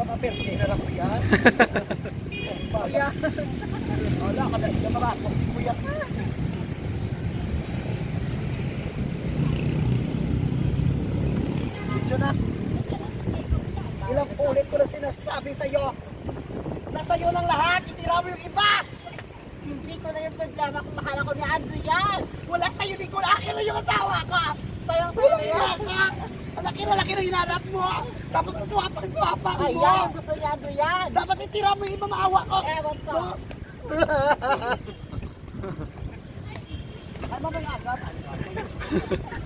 Papaperte na lang yan. Kuya. Wala ka na marakot si kuya. Diyo na. Ilang ulit ko na sinasabi sa'yo. Nasa'yo ng lahat, itira mo yung iba. Hindi ko na yung problema kung makala ko ni Andrew yan. Wala sa'yo, di ko na akin na yung asawa ko. Sayang sa'yo. Ang laki na hinarap mo. Tapos ang swapang-swapang mo. Ayan, gusto ni Andrew yan. Dapat itira mo yung iba maawa ko. Ewan ko. Ano ba yung agad?